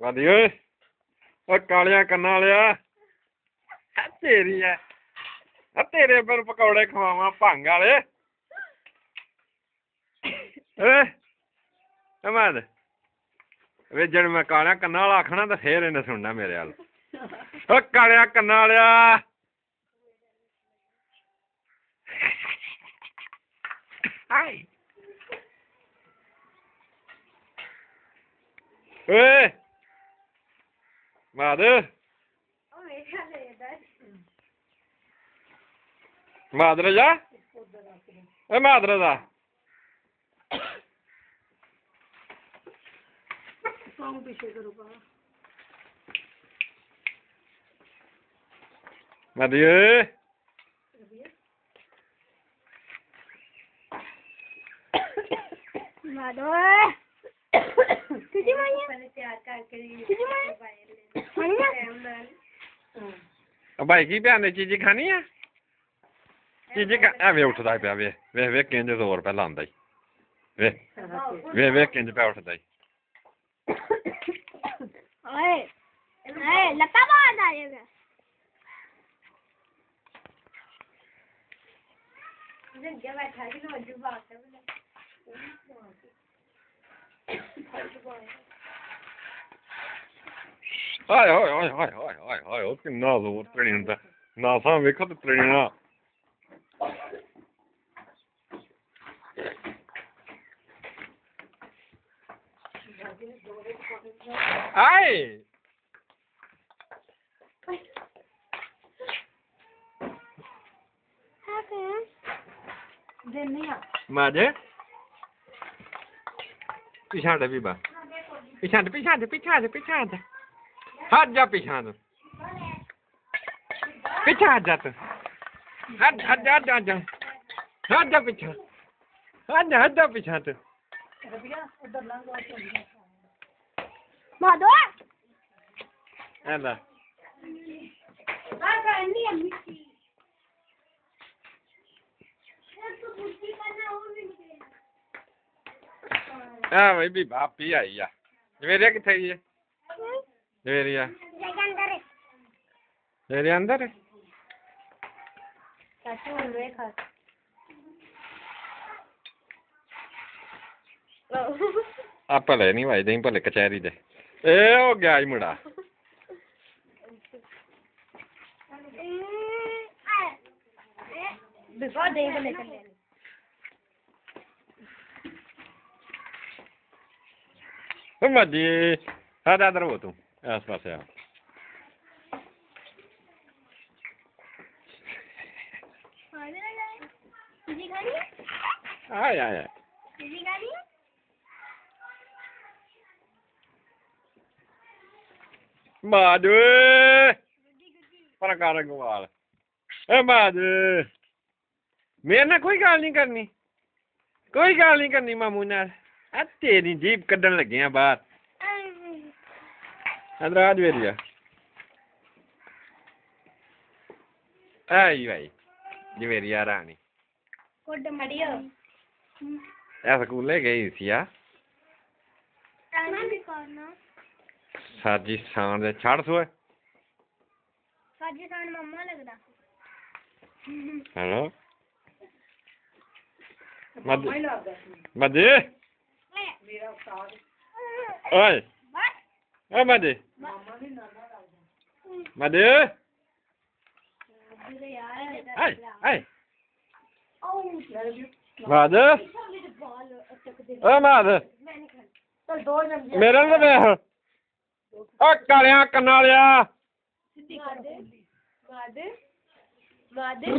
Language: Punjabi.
ਵਾਦੀ ਓਏ ਓ ਕਾਲਿਆ ਕੰਨਾਂ ਵਾਲਿਆ ਆ ਤੇਰੀ ਐ ਆ ਤੇਰੇ ਪਰ ਪਕੌੜੇ ਖਵਾਵਾਂ ਭੰਗ ਵਾਲੇ। ਏ ਅਮਦ ਵੇ ਜਦ ਮੈਂ ਕਾਲਿਆਂ ਕੰਨਾਂ ਵਾਲਾ ਆਖਣਾ ਤਾਂ ਫੇਰ ਇਹਨੇ ਸੁਣਨਾ ਮੇਰੇ ਵੱਲ। ਓ ਕਾਲਿਆ ਕੰਨਾਂ ਵਾਲਿਆ ਹਾਈ ਓਏ ਮਾਦ ਮਾਦਰ ਜਾ। ਏ ਮਾਦਰ ਦਾ ਸੌਂਗ ਪਿੱਛੇ ਕਰੋ ਪਾ ਮਾਦੀ ਓਏ ਮਾਦੋ ਕਿਜੀ ਮਾਈਆ ਪਹਿਲੇ ਤਿਆਰ ਕਰਕੇ ਕਿਜੀ ਮਾਈਆ ਆ ਭਾਈ ਕੀ ਭੈਣ ਨੇ ਚੀਜ਼ੀ ਖਾਣੀ ਆ? ਚੀਜ਼ੀ ਐਵੇਂ ਉੱਠਦਾ ਪਿਆ ਵੇ ਵੇ ਵੇ ਕਿੰਜ ਜ਼ੋਰ ਪਹਿਲਾਂ ਆਉਂਦਾ ਈ ਵੇ ਵੇ ਵੇ ਕਿੰਜ ਪਿਆ ਉੱਠਦਾ ਈ ਸੀ Oj, oj, oj, oj, oj, oj, oj, Åk in nazom od treninga. Nazam ve kad treninga. Aj! Made? Pichada, Biba. Pichada, pichada, pichada, pichada. ਹਟ ਜਾ ਪਿਛਾੜ ਪਿਛਾੜ ਜਾ ਤੂੰ। ਹਟ ਹਟ ਜਾ। ਜਾ ਜਾ ਹਟ ਜਾ ਪਿਛਾੜ ਹਟ ਜਾ ਹਟ ਜਾ ਪਿਛਾੜ ਤੂੰ ਰਬੀਆ ਉਧਰ ਲੰਘ ਆ ਚੱਲ ਮਾਦੋ ਐਂਦਾ ਆ। ਕਰਨੀ ਹੈ ਹੈ ਹੈ ਹੁਣ ਵੇਖ। ਆ ਭਲੇ ਨਹੀਂ ਵਾਜਦੇ ਹੀ ਭਲੇ ਕਚਹਿਰੀ ਦੇ। ਏ ਹੋ ਗਿਆ ਈ ਮੁੰਡਾ। ਬਿਫੋਰ ਦੇ ਚੱਲੇ ਮੱਜੀ ਦਰ ਹੋ ਤੂੰ। ਇਸ ਪਾਸੇ ਆ ਜੀ ਖਾਣੀ ਆਏ ਆਏ ਜੀ ਖਾਣੀ ਮਾਦ ਪਰ ਕਰ ਗਵਾਲ ਏ ਮਾਦ ਮੇਰੇ ਨਾਲ ਕੋਈ ਗੱਲ ਨਹੀਂ ਕਰਨੀ ਕੋਈ ਗੱਲ ਨਹੀਂ ਕਰਨੀ ਮਾਮੂ ਨਾਲ ਆ ਤੇਰੀ ਜੀਬ ਕੱਢਣ ਲੱਗੇ ਆ ਬਾਹਰ ਅੰਦਰ ਆ ਜਵੇਰੀਆ ਆਈ ਭਾਈ ਜਵੇਰੀਆ ਰਾਣੀ ਕੋਡ ਮੜਿਓ ਇਹ ਸਕੂਲੇ ਗਈ ਸੀ ਆ ਤਾਣਾ ਵੀ ਕਰਨਾ ਸਾਜੀ ਸਾਂ ਦੇ ਛੱਡ ਸੋਏ ਸਾਜੀ ਸਾਨ ਮੰਮਾ ਲੱਗਦਾ ਹੈਲੋ ਮਦ ਮੈਂ ਲੱਗਦਾ ਸੀ ਮਦੇ ਮੇਰਾ ਉਸਤਾਦ ਓਏ ਬਸ ਓ ਮਦੇ ਮਦੇ ਆਏ ਆਉ ਮਦ ਓ ਮਦ ਮੇਰੇ ਨਾਲ ਵੇਖ ਓ ਕਾਲਿਆਂ ਕੰਨਾਂ ਵਾਲਿਆ ਮਾਦੇ ਮਾਦੇ